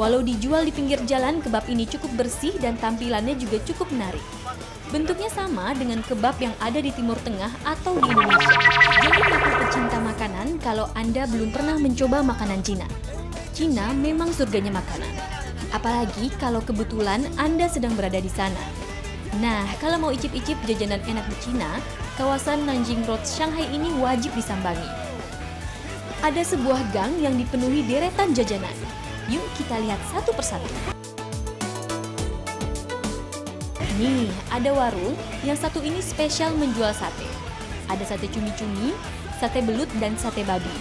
Walau dijual di pinggir jalan, kebab ini cukup bersih dan tampilannya juga cukup menarik. Bentuknya sama dengan kebab yang ada di Timur Tengah atau di Indonesia. Jadi aku pecinta makanan kalau Anda belum pernah mencoba makanan Cina. Cina memang surganya makanan. Apalagi kalau kebetulan Anda sedang berada di sana. Nah, kalau mau icip-icip jajanan enak di Cina, kawasan Nanjing Road Shanghai ini wajib disambangi. Ada sebuah gang yang dipenuhi deretan jajanan. Yuk kita lihat satu persatu. Nih, ada warung yang satu ini spesial menjual sate. Ada sate cumi-cumi, sate belut, dan sate babi.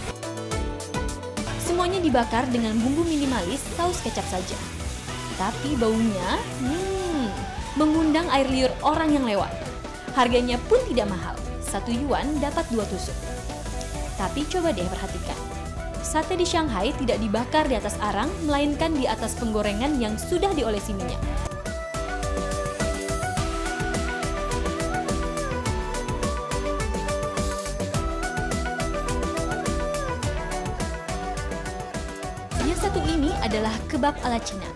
Semuanya dibakar dengan bumbu minimalis saus kecap saja. Tapi baunya, hmm, mengundang air liur orang yang lewat. Harganya pun tidak mahal, satu yuan dapat dua tusuk. Tapi coba deh perhatikan, sate di Shanghai tidak dibakar di atas arang, melainkan di atas penggorengan yang sudah diolesi minyak. Yang satu ini adalah kebab ala Cina.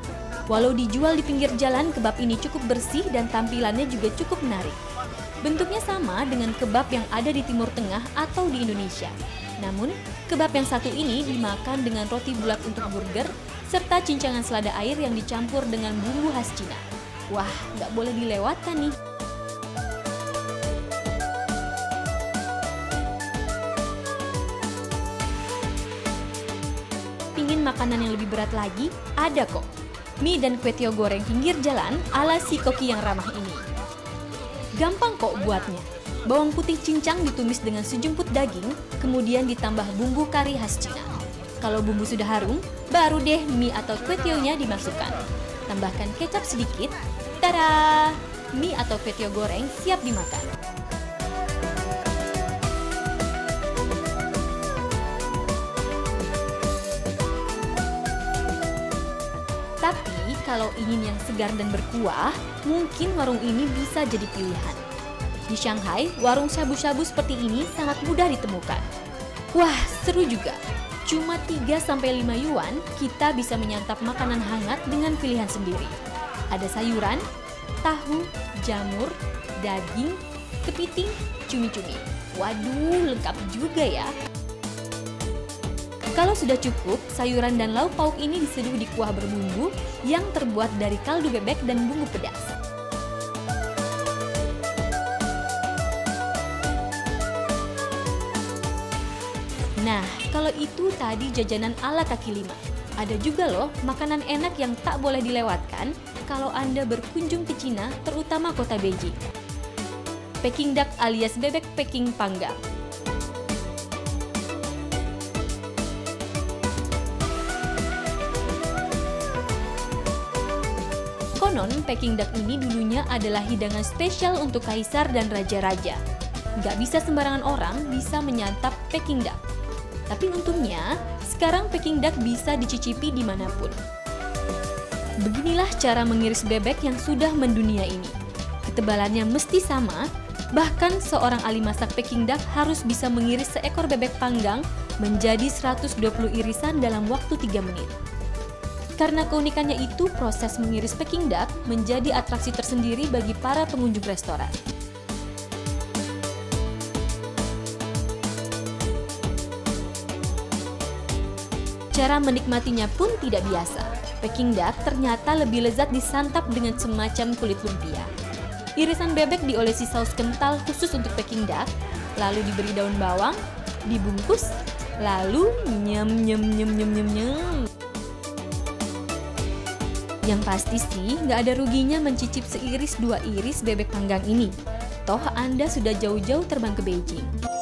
Walau dijual di pinggir jalan, kebab ini cukup bersih dan tampilannya juga cukup menarik. Bentuknya sama dengan kebab yang ada di Timur Tengah atau di Indonesia. Namun, kebab yang satu ini dimakan dengan roti bulat untuk burger, serta cincangan selada air yang dicampur dengan bumbu khas Cina. Wah, nggak boleh dilewatkan nih. Pingin makanan yang lebih berat lagi? Ada kok. Mie dan kue tio goreng pinggir jalan ala si koki yang ramah ini. Gampang kok buatnya. Bawang putih cincang ditumis dengan sejumput daging, kemudian ditambah bumbu kari khas Cina. Kalau bumbu sudah harum, baru deh mie atau kue tio-nya dimasukkan. Tambahkan kecap sedikit, tada! Mie atau kue tio goreng siap dimakan. Kalau ingin yang segar dan berkuah, mungkin warung ini bisa jadi pilihan. Di Shanghai, warung shabu-shabu seperti ini sangat mudah ditemukan. Wah, seru juga. Cuma 3-5 yuan, kita bisa menyantap makanan hangat dengan pilihan sendiri. Ada sayuran, tahu, jamur, daging, kepiting, cumi-cumi. Waduh, lengkap juga ya. Kalau sudah cukup, sayuran dan lauk pauk ini diseduh di kuah berbumbu yang terbuat dari kaldu bebek dan bumbu pedas. Nah, kalau itu tadi jajanan ala kaki lima. Ada juga loh makanan enak yang tak boleh dilewatkan kalau Anda berkunjung ke Cina, terutama kota Beijing. Peking duck alias bebek Peking panggang. Konon, Peking duck ini dulunya adalah hidangan spesial untuk kaisar dan raja-raja. Nggak bisa sembarangan orang bisa menyantap Peking duck. Tapi untungnya, sekarang Peking duck bisa dicicipi di mana pun. Beginilah cara mengiris bebek yang sudah mendunia ini. Ketebalannya mesti sama, bahkan seorang ahli masak Peking duck harus bisa mengiris seekor bebek panggang menjadi 120 irisan dalam waktu 3 menit. Karena keunikannya itu, proses mengiris Peking duck menjadi atraksi tersendiri bagi para pengunjung restoran. Cara menikmatinya pun tidak biasa. Peking duck ternyata lebih lezat disantap dengan semacam kulit lumpia. Irisan bebek diolesi saus kental khusus untuk Peking duck, lalu diberi daun bawang, dibungkus, lalu nyem nyem nyem nyem nyem nyem. Yang pasti sih, nggak ada ruginya mencicip seiris dua iris bebek panggang ini. Toh Anda sudah jauh-jauh terbang ke Beijing.